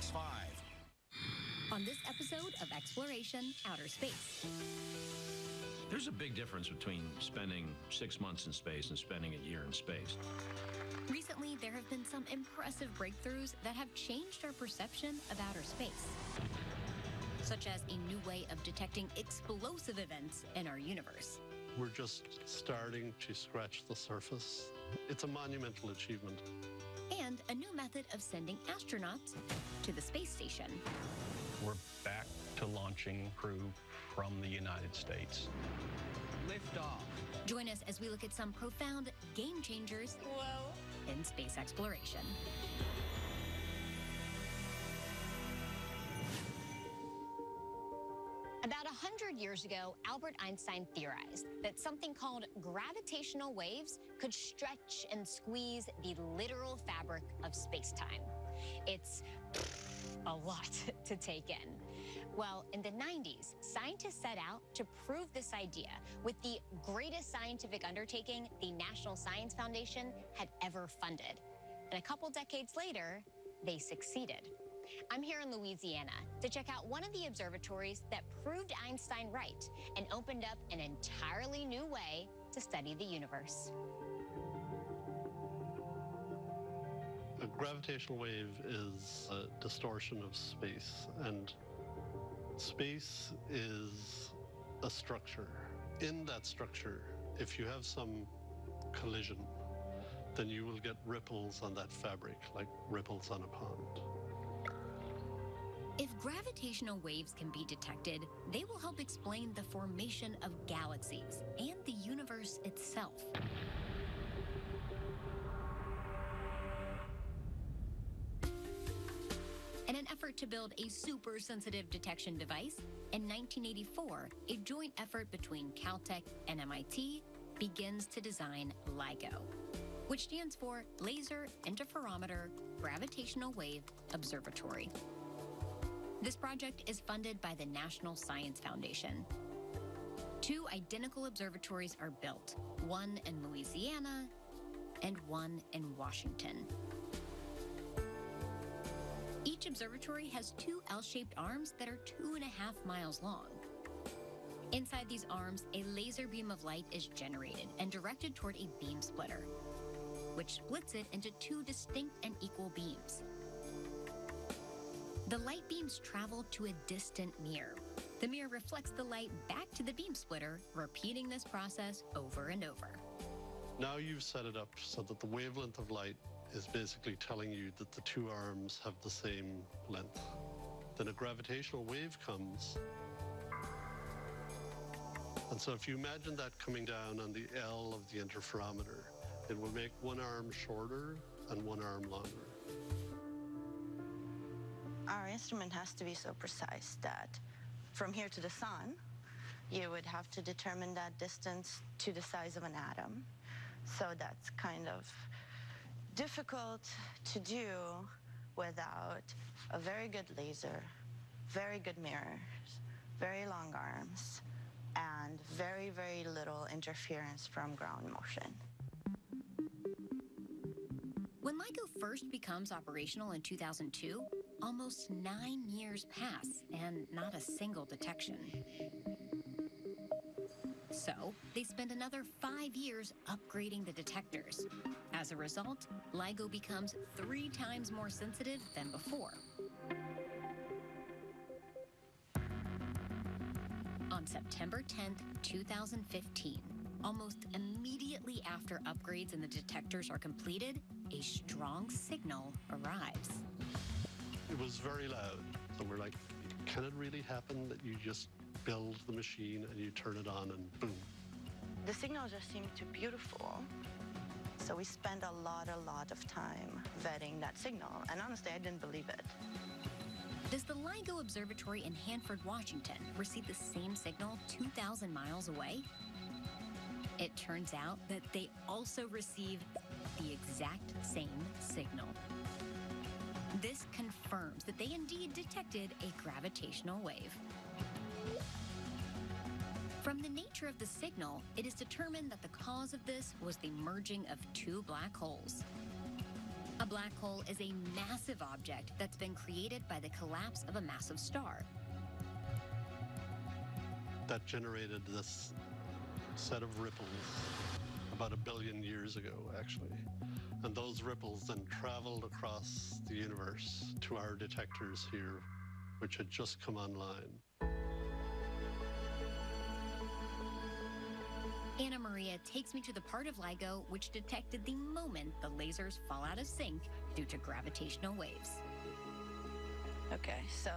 X5. On this episode of Xploration Outer Space. There's a big difference between spending six months in space and spending a year in space. Recently, there have been some impressive breakthroughs that have changed our perception of outer space, such as a new way of detecting explosive events in our universe. We're just starting to scratch the surface. It's a monumental achievement. And a new method of sending astronauts to the space station. We're back to launching crew from the United States. Lift off. Join us as we look at some profound game changers Whoa. in space exploration. 100 years ago, Albert Einstein theorized that something called gravitational waves could stretch and squeeze the literal fabric of space-time. It's a lot to take in. Well, in the 90s, scientists set out to prove this idea with the greatest scientific undertaking the National Science Foundation had ever funded. And a couple decades later, they succeeded. I'm here in Louisiana to check out one of the observatories that proved Einstein right and opened up an entirely new way to study the universe. A gravitational wave is a distortion of space, and space is a structure. In that structure, if you have some collision, then you will get ripples on that fabric, like ripples on a pond. Gravitational waves can be detected, they will help explain the formation of galaxies and the universe itself. In an effort to build a super sensitive detection device, in 1984, a joint effort between Caltech and MIT begins to design LIGO, which stands for Laser Interferometer Gravitational Wave Observatory. This project is funded by the National Science Foundation. Two identical observatories are built, one in Louisiana and one in Washington. Each observatory has two L-shaped arms that are two and a half miles long. Inside these arms, a laser beam of light is generated and directed toward a beam splitter, which splits it into two distinct and equal beams. The light beams travel to a distant mirror. The mirror reflects the light back to the beam splitter, repeating this process over and over. Now you've set it up so that the wavelength of light is basically telling you that the two arms have the same length. Then a gravitational wave comes. And so if you imagine that coming down on the L of the interferometer, it will make one arm shorter and one arm longer. Our instrument has to be so precise that from here to the sun, you would have to determine that distance to the size of an atom. So that's kind of difficult to do without a very good laser, very good mirrors, very long arms, and very, very little interference from ground motion. When LIGO first becomes operational in 2002, almost nine years pass and not a single detection. So they spend another five years upgrading the detectors. As a result, LIGO becomes three times more sensitive than before. On September 10th, 2015, almost immediately after upgrades in the detectors are completed, a strong signal arrives. It was very loud. So we're like, can it really happen that you just build the machine and you turn it on and boom? The signal just seemed too beautiful. So we spent a lot, a lot of time vetting that signal. And honestly, I didn't believe it. Does the LIGO Observatory in Hanford, Washington receive the same signal 2,000 miles away? It turns out that they also receive the exact same signal. This confirms that they indeed detected a gravitational wave. From the nature of the signal, it is determined that the cause of this was the merging of two black holes. A black hole is a massive object that's been created by the collapse of a massive star. That generated this set of ripples about a billion years ago, actually. And those ripples then traveled across the universe to our detectors here, which had just come online. Anamaria takes me to the part of LIGO which detected the moment the lasers fall out of sync due to gravitational waves. Okay, so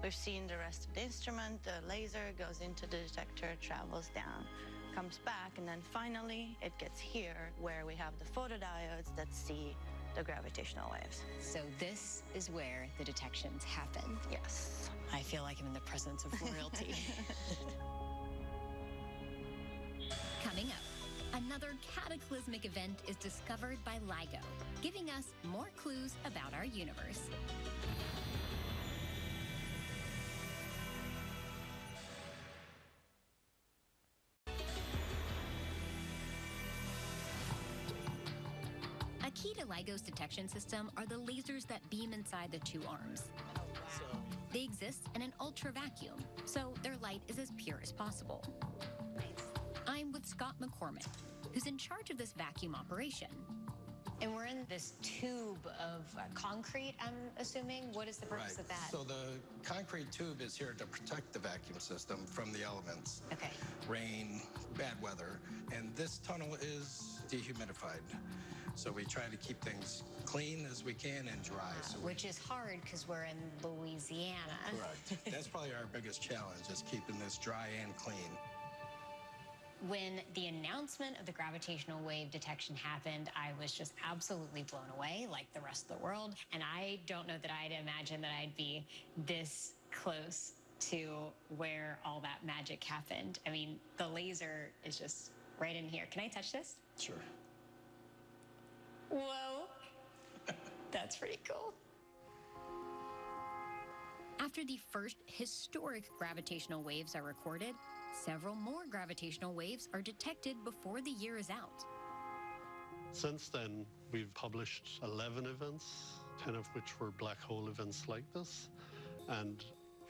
we've seen the rest of the instrument. The laser goes into the detector, travels down, comes back, and then finally it gets here where we have the photodiodes that see the gravitational waves. So this is where the detections happen. Yes. I feel like I'm in the presence of royalty. Coming up, another cataclysmic event is discovered by LIGO, giving us more clues about our universe. To LIGO's detection system are the lasers that beam inside the two arms. They exist in an ultra vacuum, so their light is as pure as possible. I'm with Scott McCormick, who's in charge of this vacuum operation. And we're in this tube of uh, concrete, I'm assuming. What is the purpose of that? So the concrete tube is here to protect the vacuum system from the elements. okay. Rain, bad weather, and this tunnel is dehumidified. So we try to keep things clean as we can and dry. So we- Which is hard because we're in Louisiana. Correct. That's probably our biggest challenge, is keeping this dry and clean. When the announcement of the gravitational wave detection happened, I was just absolutely blown away, like the rest of the world. And I don't know that I'd imagined that I'd be this close to where all that magic happened. I mean, the laser is just right in here. Can I touch this? Sure. Whoa. That's pretty cool. After the first historic gravitational waves are recorded, several more gravitational waves are detected before the year is out. Since then, we've published 11 events, 10 of which were black hole events like this, and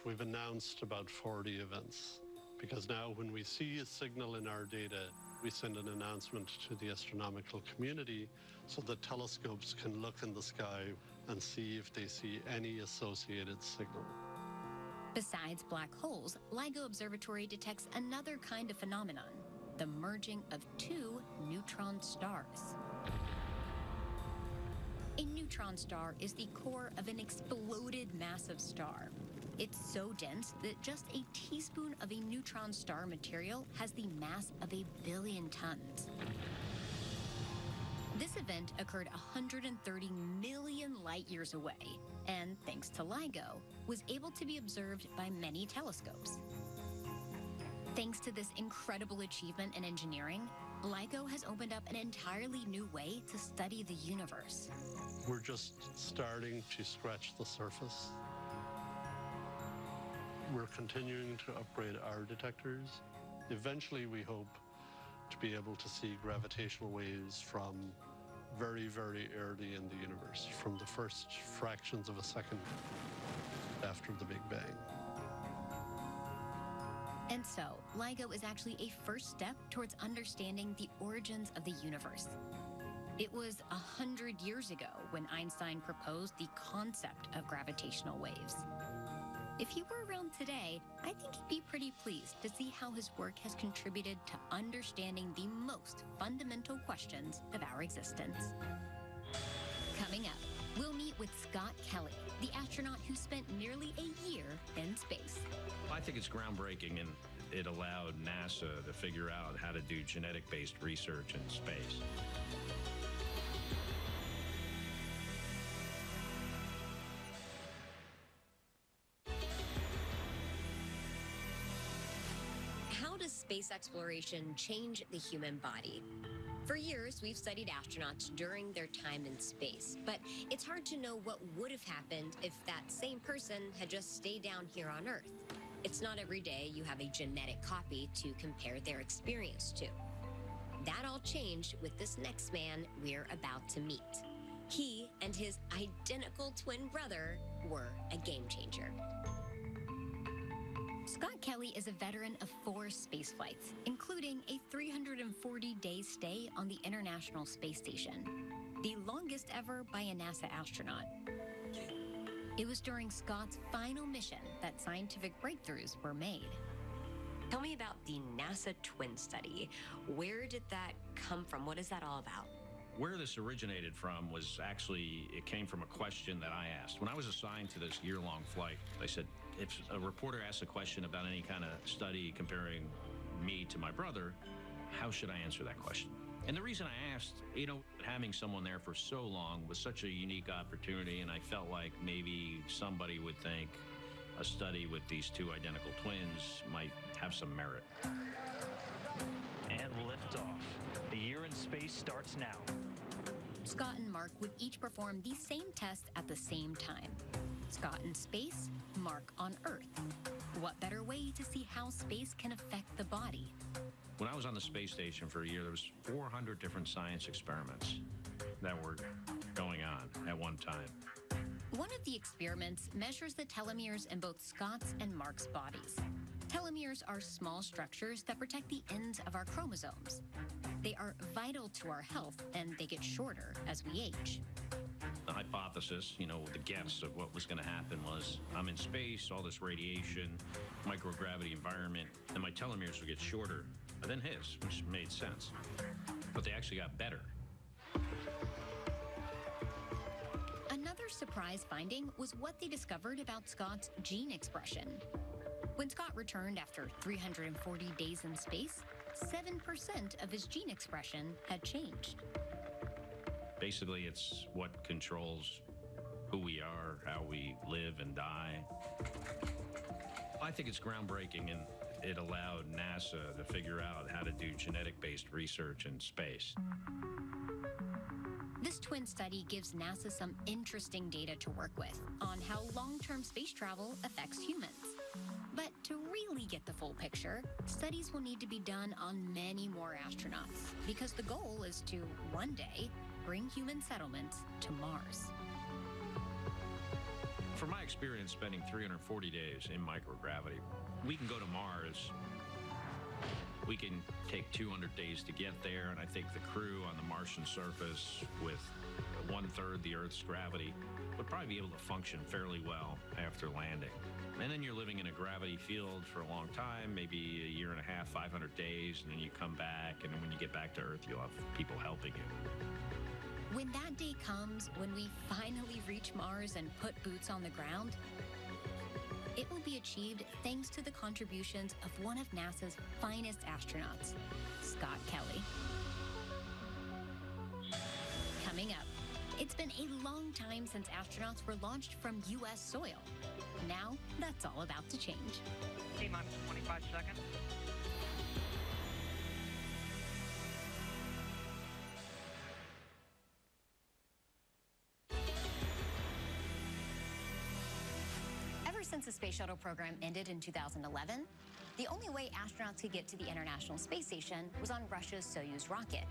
we've announced about 40 events. Because now, when we see a signal in our data, we send an announcement to the astronomical community so that telescopes can look in the sky and see if they see any associated signal. Besides black holes, LIGO Observatory detects another kind of phenomenon the merging of two neutron stars. A neutron star is the core of an exploded massive star. It's so dense that just a teaspoon of a neutron star material has the mass of a billion tons. This event occurred 130 million light years away, and thanks to LIGO, was able to be observed by many telescopes. Thanks to this incredible achievement in engineering, LIGO has opened up an entirely new way to study the universe. We're just starting to scratch the surface. We're continuing to upgrade our detectors. Eventually, we hope to be able to see gravitational waves from very, very early in the universe, from the first fractions of a second after the Big Bang. And so, LIGO is actually a first step towards understanding the origins of the universe. It was a hundred years ago when Einstein proposed the concept of gravitational waves. If he were around today, I think he'd be pretty pleased to see how his work has contributed to understanding the most fundamental questions of our existence. Coming up, we'll meet with Scott Kelly, the astronaut who spent nearly a year in space. I think it's groundbreaking and it allowed NASA to figure out how to do genetic based research in space. Space exploration change the human body? For years, we've studied astronauts during their time in space, but it's hard to know what would have happened if that same person had just stayed down here on Earth. It's not every day you have a genetic copy to compare their experience to. That all changed with this next man we're about to meet. He and his identical twin brother were a game changer. Scott Kelly is a veteran of four space flights, including a 340 day stay on the International Space Station, the longest ever by a NASA astronaut. It was during Scott's final mission that scientific breakthroughs were made. Tell me about the NASA twin study. Where did that come from? What is that all about? Where this originated from was actually, it came from a question that I asked. When I was assigned to this year long flight, I said, if a reporter asks a question about any kind of study comparing me to my brother, how should I answer that question? And the reason I asked, you know, having someone there for so long was such a unique opportunity, and I felt like maybe somebody would think a study with these two identical twins might have some merit. And liftoff. The year in space starts now. Scott and Mark would each perform the same test at the same time. Scott in space, Mark on Earth. What better way to see how space can affect the body? When I was on the space station for a year, there was 400 different science experiments that were going on at one time. One of the experiments measures the telomeres in both Scott's and Mark's bodies. Telomeres are small structures that protect the ends of our chromosomes. They are vital to our health and they get shorter as we age. The hypothesis, you know, the guess of what was going to happen was I'm in space, all this radiation, microgravity environment, and my telomeres would get shorter than his, which made sense. But they actually got better. Another surprise finding was what they discovered about Scott's gene expression. When Scott returned after 340 days in space, 7% of his gene expression had changed. Basically, it's what controls who we are, how we live and die. I think it's groundbreaking and it allowed NASA to figure out how to do genetic based research in space. This twin study gives NASA some interesting data to work with on how long term space travel affects humans. But to really get the full picture, studies will need to be done on many more astronauts because the goal is to, one day, bring human settlements to Mars. From my experience spending 340 days in microgravity, we can go to Mars. We can take 200 days to get there, and I think the crew on the Martian surface, with one third the Earth's gravity, would probably be able to function fairly well after landing. And then you're living in a gravity field for a long time, maybe a year and a half, 500 days, and then you come back, and then when you get back to Earth, you'll have people helping you. When that day comes, when we finally reach Mars and put boots on the ground, it will be achieved thanks to the contributions of one of NASA's finest astronauts, Scott Kelly. Coming up, it's been a long time since astronauts were launched from U.S. soil. Now, that's all about to change. T minus 25 seconds. Since the space shuttle program ended in 2011, the only way astronauts could get to the International Space Station was on Russia's Soyuz rocket.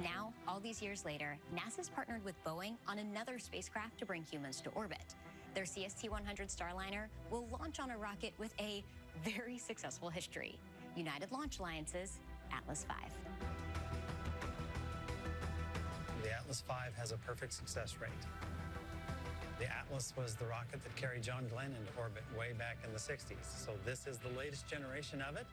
Now, all these years later, NASA's partnered with Boeing on another spacecraft to bring humans to orbit. Their CST 100 Starliner will launch on a rocket with a very successful history United Launch Alliance's Atlas V. The Atlas V has a perfect success rate. The Atlas was the rocket that carried John Glenn into orbit way back in the 60s. So this is the latest generation of it,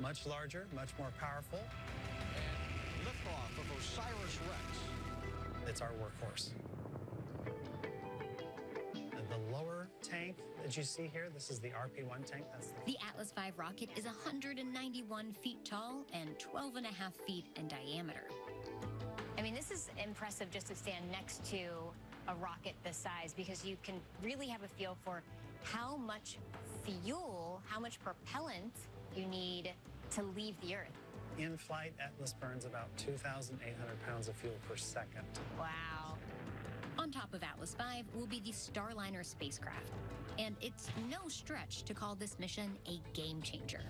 much larger, much more powerful. And liftoff of Osiris Rex. It's our workhorse. And the lower tank that you see here, this is the RP-1 tank. That's the The Atlas V rocket is 191 feet tall and 12 and a half feet in diameter. I mean, this is impressive just to stand next to a rocket this size because you can really have a feel for how much fuel, how much propellant you need to leave the Earth. in-flight Atlas burns about 2,800 pounds of fuel per second. Wow. On top of Atlas V will be the Starliner spacecraft. And it's no stretch to call this mission a game changer.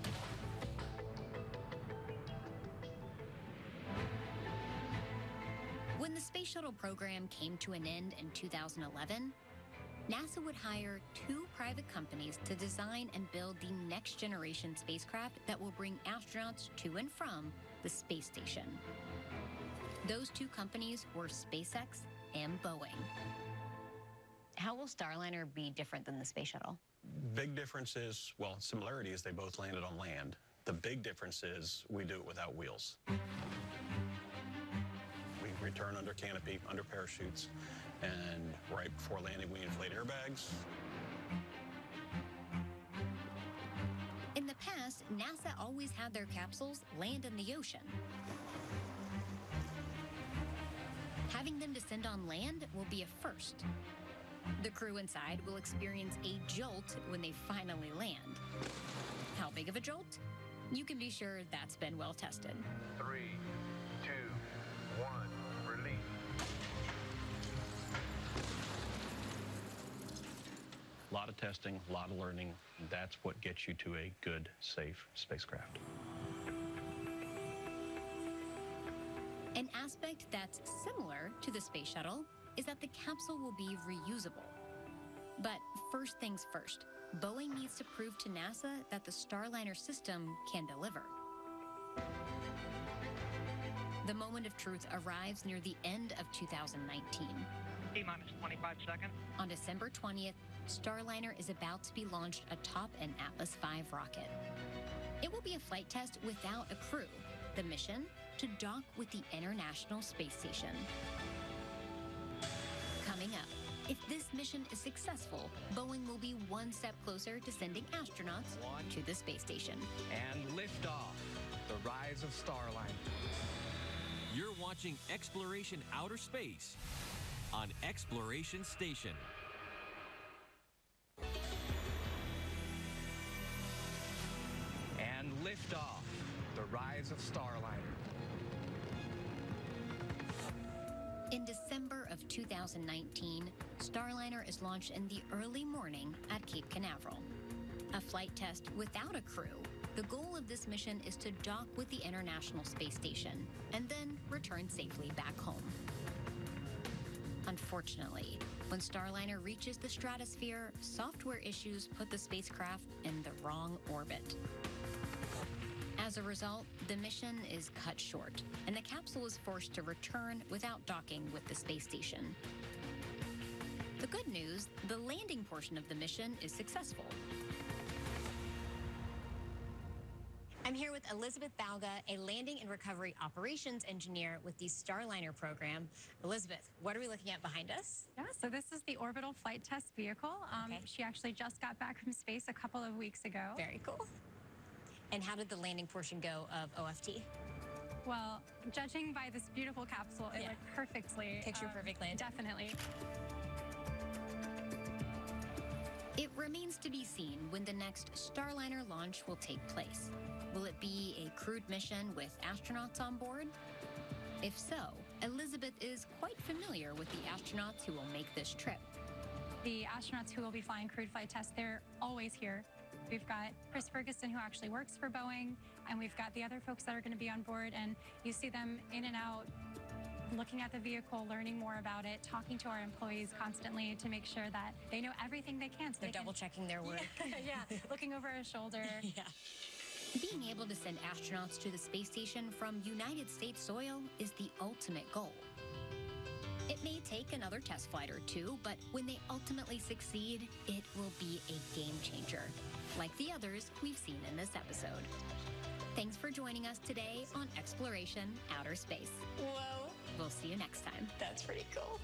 Shuttle program came to an end in 2011, NASA would hire two private companies to design and build the next generation spacecraft that will bring astronauts to and from the space station. Those two companies were SpaceX and Boeing. How will Starliner be different than the space shuttle? Big difference is, well, similarity is they both landed on land. The big difference is we do it without wheels. We return under canopy, under parachutes, and right before landing, we inflate airbags. In the past, NASA always had their capsules land in the ocean. Having them descend on land will be a first. The crew inside will experience a jolt when they finally land. How big of a jolt? You can be sure that's been well tested. Three, A lot of testing, a lot of learning. That's what gets you to a good, safe spacecraft. An aspect that's similar to the space shuttle is that the capsule will be reusable. But first things first, Boeing needs to prove to NASA that the Starliner system can deliver. The moment of truth arrives near the end of 2019. T minus 25 seconds. On December 20th, Starliner is about to be launched atop an Atlas V rocket. It will be a flight test without a crew. The mission to dock with the International Space Station. Coming up, if this mission is successful, Boeing will be one step closer to sending astronauts to the space station. And liftoff. The rise of Starliner. You're watching Xploration Outer Space on Xploration Station. And liftoff. The rise of Starliner. In December of 2019, Starliner is launched in the early morning at Cape Canaveral. A flight test without a crew. The goal of this mission is to dock with the International Space Station and then return safely back home. Unfortunately, when Starliner reaches the stratosphere, software issues put the spacecraft in the wrong orbit. As a result, the mission is cut short, and the capsule is forced to return without docking with the space station. The good news the landing portion of the mission is successful. With Elizabeth Balga, a landing and recovery operations engineer with the Starliner program. Elizabeth, what are we looking at behind us? Yeah, so this is the orbital flight test vehicle. Um, Okay. She actually just got back from space a couple of weeks ago. Very cool. And how did the landing portion go of OFT? Well, judging by this beautiful capsule, it Yeah. went perfectly. um, Picture perfect landing. Definitely. It remains to be seen when the next Starliner launch will take place. Will it be a crewed mission with astronauts on board? If so, Elizabeth is quite familiar with the astronauts who will make this trip. The astronauts who will be flying crewed flight tests, they're always here. We've got Chris Ferguson, who actually works for Boeing, and we've got the other folks that are going to be on board. And you see them in and out, looking at the vehicle, learning more about it, talking to our employees constantly to make sure that they know everything they can. So They're they can- double checking their work. yeah, looking over our shoulder. yeah. Being able to send astronauts to the space station from United States soil is the ultimate goal. It may take another test flight or two, but when they ultimately succeed, it will be a game changer, like the others we've seen in this episode. Thanks for joining us today on Xploration Outer Space. Whoa. We'll see you next time. That's pretty cool.